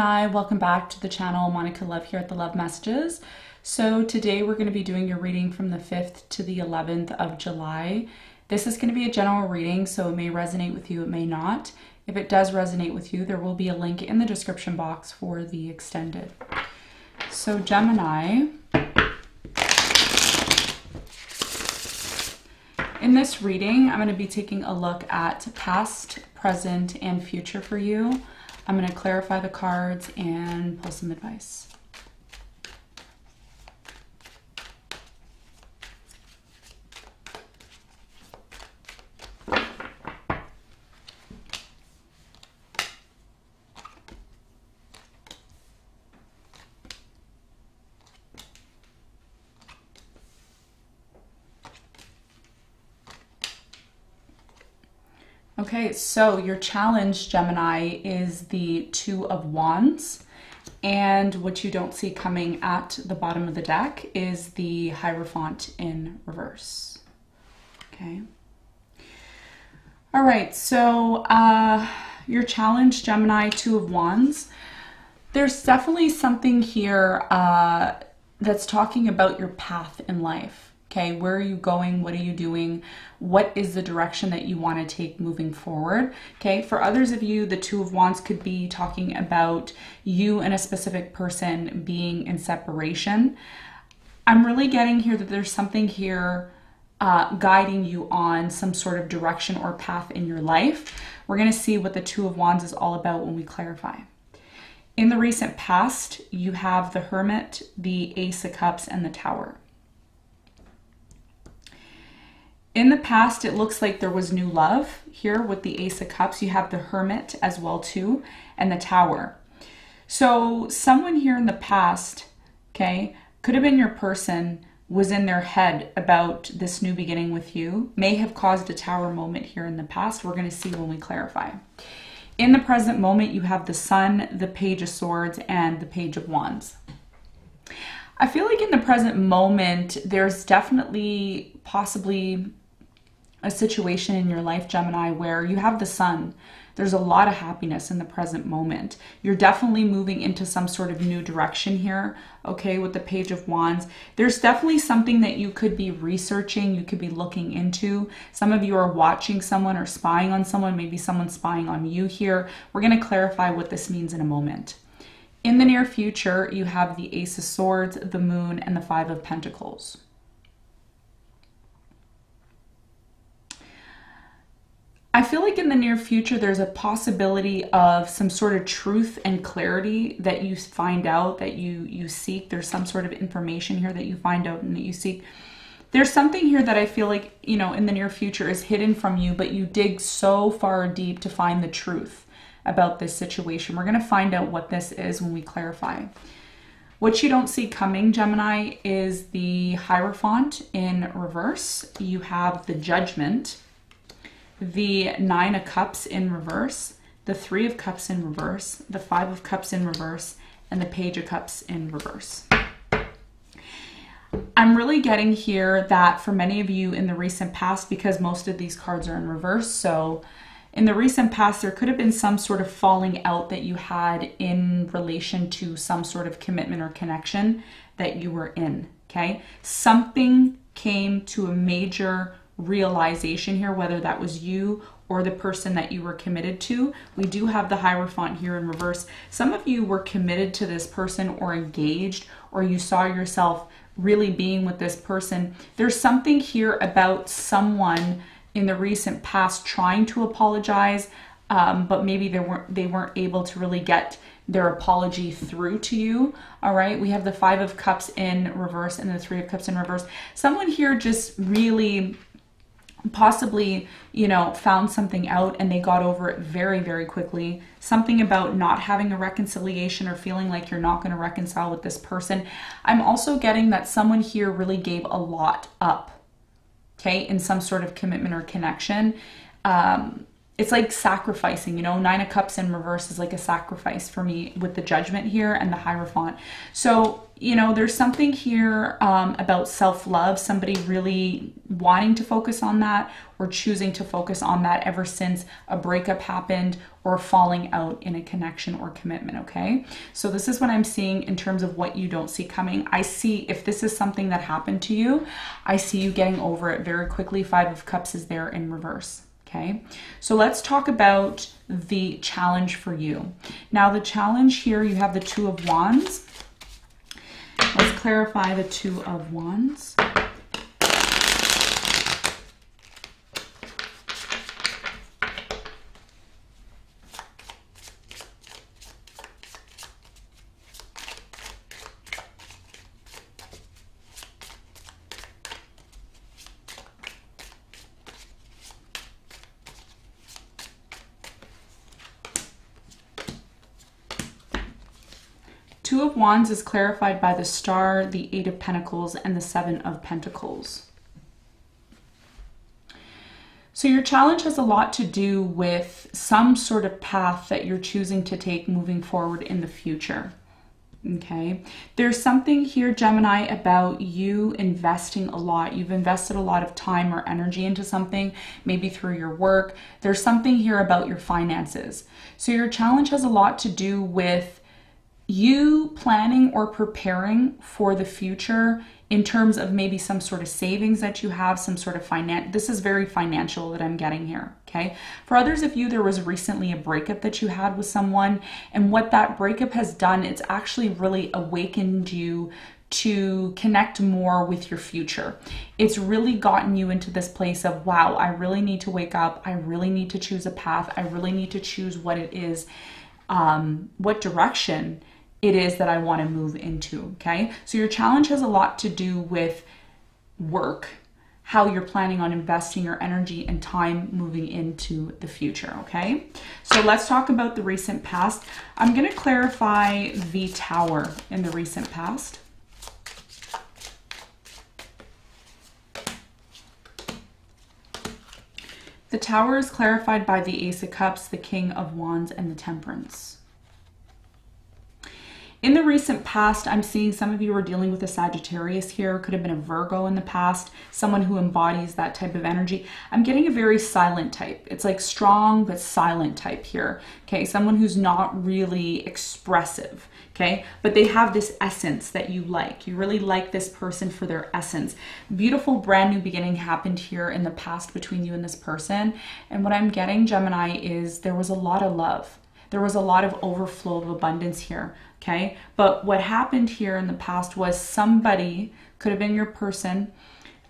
Gemini, welcome back to the channel. Monica Luve here at the Love Messages. So today we're going to be doing your reading from the 5th to the 11th of July. This is going to be a general reading, so it may resonate with you, it may not. If it does resonate with you, there will be a link in the description box for the extended. So Gemini, in this reading, I'm going to be taking a look at past, present, and future for you. I'm going to clarify the cards and pull some advice. Okay, so your challenge, Gemini, is the Two of Wands. And what you don't see coming at the bottom of the deck is the Hierophant in reverse. Okay. All right, so uh, your challenge, Gemini, Two of Wands. There's definitely something here uh, that's talking about your path in life Okay, where are you going? What are you doing? What is the direction that you want to take moving forward? Okay, for others of you, the Two of Wands could be talking about you and a specific person being in separation. I'm really getting here that there's something here uh, guiding you on some sort of direction or path in your life. We're going to see what the Two of Wands is all about when we clarify. In the recent past, you have the Hermit, the Ace of Cups, and the Tower. In the past, it looks like there was new love here with the Ace of Cups. You have the Hermit as well too, and the Tower. So someone here in the past, okay, could have been your person, was in their head about this new beginning with you, may have caused a tower moment here in the past. We're going to see when we clarify. In the present moment, you have the Sun, the Page of Swords, and the Page of Wands. I feel like in the present moment, there's definitely possibly a situation in your life, Gemini, where you have the sun. There's a lot of happiness in the present moment. You're definitely moving into some sort of new direction here, okay, with the Page of Wands. There's definitely something that you could be researching, you could be looking into. Some of you are watching someone or spying on someone, maybe someone spying on you here. We're going to clarify what this means in a moment. In the near future, you have the Ace of Swords, the Moon, and the Five of Pentacles. I feel like in the near future, there's a possibility of some sort of truth and clarity that you find out, that you you seek. There's some sort of information here that you find out and that you seek. There's something here that I feel like, you know, in the near future is hidden from you, but you dig so far deep to find the truth about this situation. We're going to find out what this is when we clarify. What you don't see coming, Gemini, is the Hierophant in reverse. You have the Judgment the Nine of Cups in reverse, the Three of Cups in reverse, the Five of Cups in reverse, and the Page of Cups in reverse. I'm really getting here that for many of you in the recent past, because most of these cards are in reverse, so in the recent past, there could have been some sort of falling out that you had in relation to some sort of commitment or connection that you were in, okay? Something came to a major realization here, whether that was you or the person that you were committed to. We do have the Hierophant here in reverse. Some of you were committed to this person or engaged, or you saw yourself really being with this person. There's something here about someone in the recent past trying to apologize, um, but maybe they weren't they weren't able to really get their apology through to you. All right, we have the Five of Cups in reverse and the Three of Cups in reverse. Someone here just really possibly, you know, found something out and they got over it very, very quickly. Something about not having a reconciliation or feeling like you're not going to reconcile with this person. I'm also getting that someone here really gave a lot up, okay, in some sort of commitment or connection. Um, it's like sacrificing, you know, Nine of Cups in reverse is like a sacrifice for me with the judgment here and the Hierophant. So, you know, there's something here um, about self love, somebody really wanting to focus on that or choosing to focus on that ever since a breakup happened or falling out in a connection or commitment, okay? So, this is what I'm seeing in terms of what you don't see coming. I see if this is something that happened to you, I see you getting over it very quickly. Five of Cups is there in reverse. Okay, so let's talk about the challenge for you. Now, the challenge here, you have the Two of Wands. Let's clarify the Two of Wands. Two of Wands is clarified by the Star, the Eight of Pentacles, and the Seven of Pentacles. So your challenge has a lot to do with some sort of path that you're choosing to take moving forward in the future. Okay, there's something here, Gemini, about you investing a lot. You've invested a lot of time or energy into something, maybe through your work. There's something here about your finances. So your challenge has a lot to do with you planning or preparing for the future in terms of maybe some sort of savings that you have, some sort of finance. This is very financial that I'm getting here, okay? For others of you, there was recently a breakup that you had with someone, and what that breakup has done, it's actually really awakened you to connect more with your future. It's really gotten you into this place of, wow, I really need to wake up. I really need to choose a path. I really need to choose what it is, um, what direction it is that I want to move into. Okay. So your challenge has a lot to do with work, how you're planning on investing your energy and time moving into the future. Okay. So let's talk about the recent past. I'm going to clarify the tower in the recent past. The tower is clarified by the Ace of Cups, the King of Wands, and the Temperance. In the recent past, I'm seeing some of you are dealing with a Sagittarius here. Could have been a Virgo in the past, someone who embodies that type of energy. I'm getting a very silent type. It's like strong but silent type here. Okay, someone who's not really expressive. Okay, but they have this essence that you like. You really like this person for their essence. Beautiful brand new beginning happened here in the past between you and this person. And what I'm getting, Gemini, is there was a lot of love. There was a lot of overflow of abundance here okay? But what happened here in the past was somebody, could have been your person,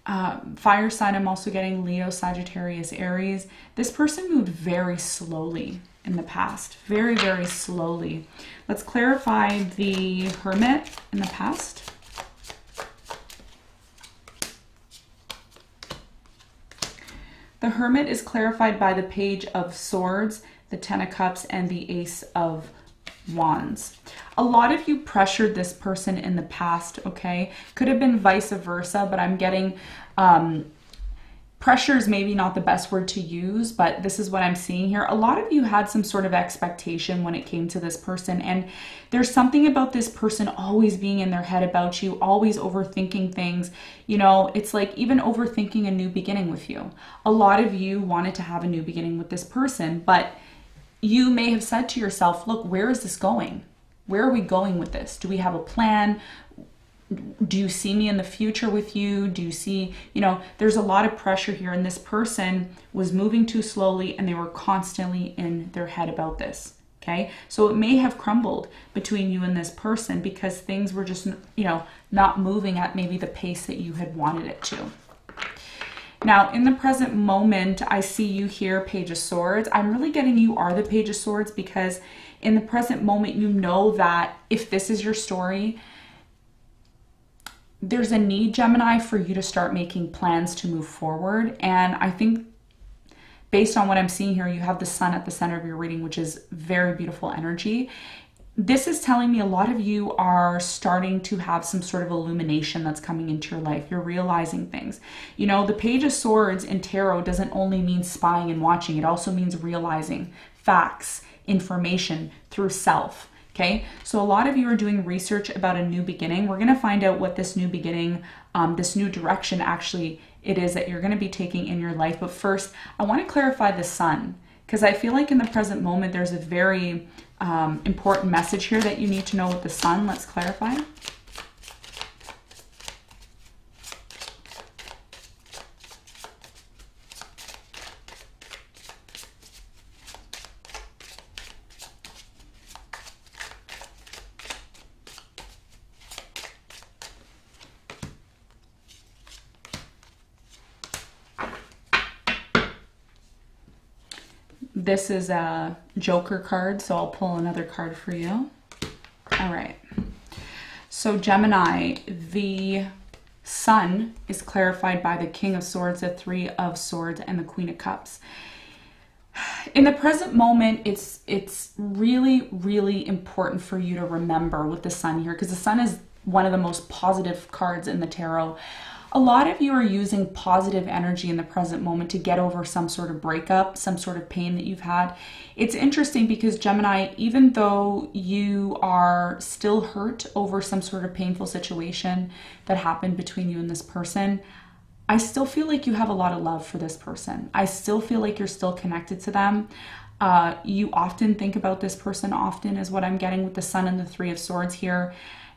uh, fire sign, I'm also getting Leo, Sagittarius, Aries. This person moved very slowly in the past, very, very slowly. Let's clarify the Hermit in the past. The Hermit is clarified by the Page of Swords, the Ten of Cups, and the Ace of Wands. A lot of you pressured this person in the past, okay? Could have been vice versa, but I'm getting um, pressure is maybe not the best word to use, but this is what I'm seeing here. A lot of you had some sort of expectation when it came to this person, and there's something about this person always being in their head about you, always overthinking things. You know, it's like even overthinking a new beginning with you. A lot of you wanted to have a new beginning with this person, but you may have said to yourself, look, where is this going? Where are we going with this? Do we have a plan? Do you see me in the future with you? Do you see, you know, there's a lot of pressure here, and this person was moving too slowly and they were constantly in their head about this. Okay, so it may have crumbled between you and this person because things were just, you know, not moving at maybe the pace that you had wanted it to. Now, in the present moment, I see you here, Page of Swords. I'm really getting you are the Page of Swords because in the present moment, you know that if this is your story, there's a need, Gemini, for you to start making plans to move forward. And I think based on what I'm seeing here, you have the sun at the center of your reading, which is very beautiful energy this is telling me a lot of you are starting to have some sort of illumination that's coming into your life. You're realizing things. You know, the Page of Swords in tarot doesn't only mean spying and watching, it also means realizing facts, information through self. Okay, so a lot of you are doing research about a new beginning. We're going to find out what this new beginning, um, this new direction actually it is that you're going to be taking in your life. But first, I want to clarify the sun because I feel like in the present moment there's a very um, important message here that you need to know with the sun. Let's clarify. This is a Joker card, so I'll pull another card for you. All right. So Gemini, the Sun is clarified by the King of Swords, the Three of Swords, and the Queen of Cups. In the present moment, it's it's really, really important for you to remember with the Sun here, because the Sun is one of the most positive cards in the tarot a lot of you are using positive energy in the present moment to get over some sort of breakup, some sort of pain that you've had. It's interesting because Gemini, even though you are still hurt over some sort of painful situation that happened between you and this person, I still feel like you have a lot of love for this person. I still feel like you're still connected to them. Uh, you often think about this person, often, is what I'm getting with the Sun and the Three of Swords here.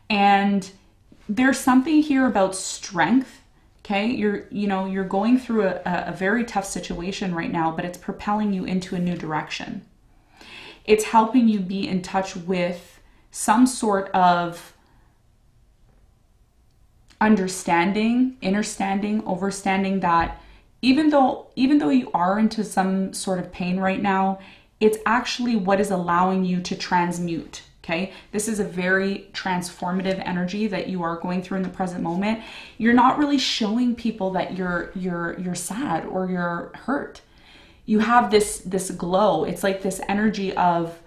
And there's something here about strength okay? You're you know you're going through a, a very tough situation right now but it's propelling you into a new direction. It's helping you be in touch with some sort of understanding understanding overstanding that even though even though you are into some sort of pain right now it's actually what is allowing you to transmute Okay, this is a very transformative energy that you are going through in the present moment. You're not really showing people that you're you're you're sad or you're hurt. You have this this glow. It's like this energy of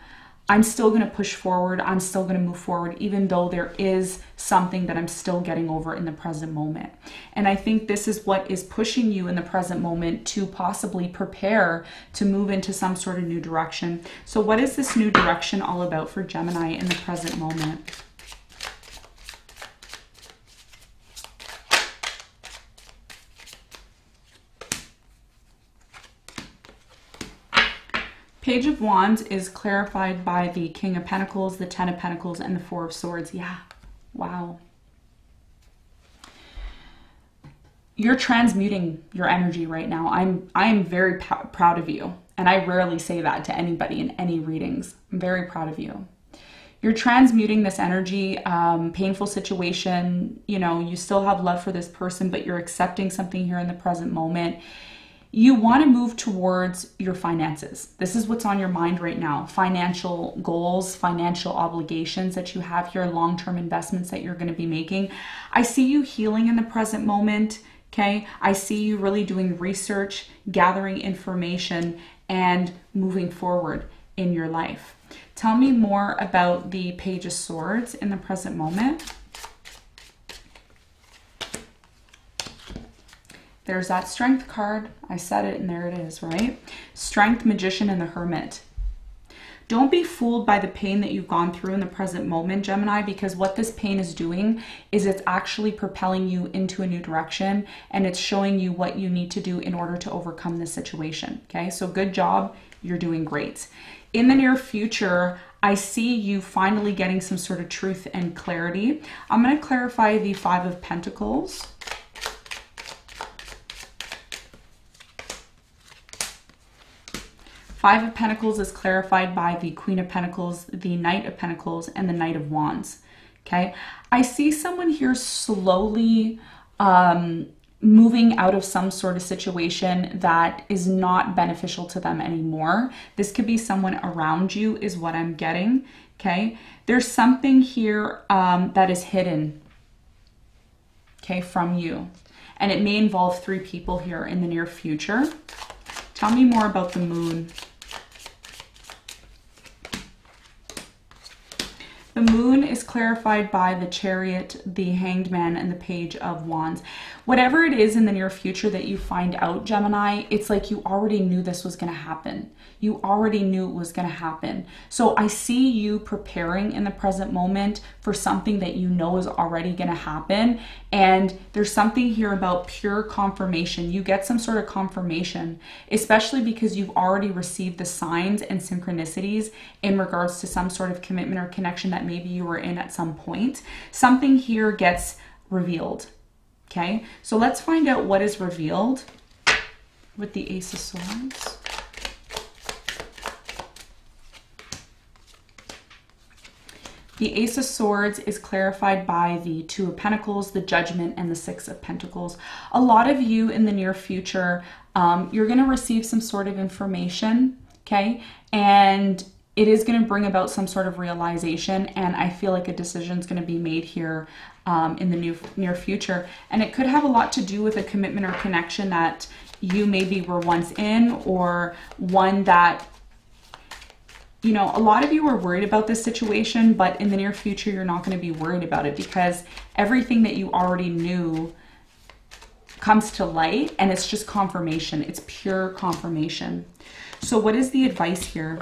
I'm still going to push forward. I'm still going to move forward, even though there is something that I'm still getting over in the present moment. And I think this is what is pushing you in the present moment to possibly prepare to move into some sort of new direction. So, what is this new direction all about for Gemini in the present moment? Page of Wands is clarified by the King of Pentacles, the Ten of Pentacles, and the Four of Swords. Yeah, wow. You're transmuting your energy right now. I'm I am very proud of you, and I rarely say that to anybody in any readings. I'm very proud of you. You're transmuting this energy, um, painful situation. You know, you still have love for this person, but you're accepting something here in the present moment you want to move towards your finances. This is what's on your mind right now financial goals, financial obligations that you have here, long term investments that you're going to be making. I see you healing in the present moment. Okay. I see you really doing research, gathering information, and moving forward in your life. Tell me more about the Page of Swords in the present moment. There's that strength card. I said it and there it is, right? Strength, magician, and the hermit. Don't be fooled by the pain that you've gone through in the present moment, Gemini, because what this pain is doing is it's actually propelling you into a new direction and it's showing you what you need to do in order to overcome this situation. Okay, so good job. You're doing great. In the near future, I see you finally getting some sort of truth and clarity. I'm going to clarify the Five of Pentacles. Five of Pentacles is clarified by the Queen of Pentacles, the Knight of Pentacles, and the Knight of Wands. Okay. I see someone here slowly um, moving out of some sort of situation that is not beneficial to them anymore. This could be someone around you, is what I'm getting. Okay. There's something here um, that is hidden, okay, from you. And it may involve three people here in the near future. Tell me more about the moon. The moon is clarified by the chariot, the hanged man, and the page of wands. Whatever it is in the near future that you find out, Gemini, it's like you already knew this was going to happen. You already knew it was going to happen. So I see you preparing in the present moment for something that you know is already going to happen. And there's something here about pure confirmation. You get some sort of confirmation, especially because you've already received the signs and synchronicities in regards to some sort of commitment or connection that maybe you were in at some point. Something here gets revealed. Okay, so let's find out what is revealed with the Ace of Swords. The Ace of Swords is clarified by the Two of Pentacles, the Judgment, and the Six of Pentacles. A lot of you in the near future, um, you're going to receive some sort of information, okay? And it is going to bring about some sort of realization, and I feel like a decision is going to be made here um, in the new, near future. And it could have a lot to do with a commitment or connection that you maybe were once in, or one that you know, a lot of you are worried about this situation, but in the near future, you're not going to be worried about it because everything that you already knew comes to light and it's just confirmation. It's pure confirmation. So, what is the advice here?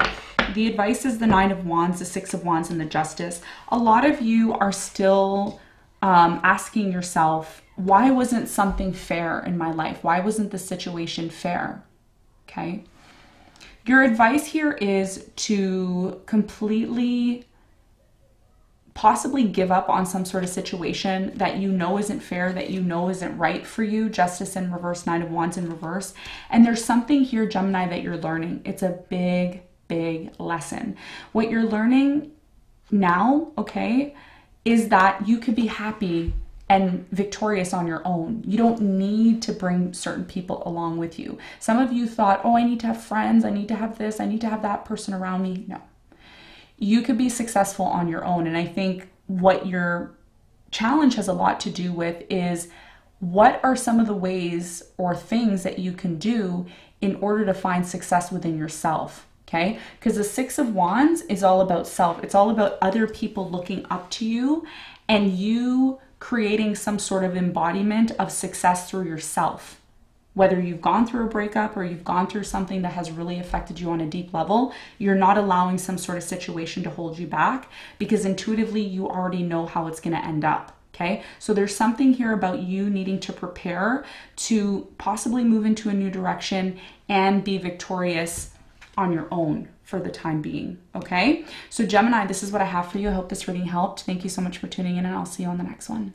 The advice is the Nine of Wands, the Six of Wands, and the Justice. A lot of you are still um, asking yourself, why wasn't something fair in my life? Why wasn't the situation fair? Okay. Your advice here is to completely possibly give up on some sort of situation that you know isn't fair, that you know isn't right for you. Justice in reverse, Nine of Wands in reverse. And there's something here, Gemini, that you're learning. It's a big, big lesson. What you're learning now, okay, is that you could be happy and victorious on your own. You don't need to bring certain people along with you. Some of you thought, oh, I need to have friends, I need to have this, I need to have that person around me. No. You could be successful on your own. And I think what your challenge has a lot to do with is what are some of the ways or things that you can do in order to find success within yourself? Okay, because the Six of Wands is all about self, it's all about other people looking up to you and you creating some sort of embodiment of success through yourself. Whether you've gone through a breakup or you've gone through something that has really affected you on a deep level, you're not allowing some sort of situation to hold you back because intuitively you already know how it's going to end up. Okay, so there's something here about you needing to prepare to possibly move into a new direction and be victorious on your own for the time being. Okay, so Gemini, this is what I have for you. I hope this reading helped. Thank you so much for tuning in, and I'll see you on the next one.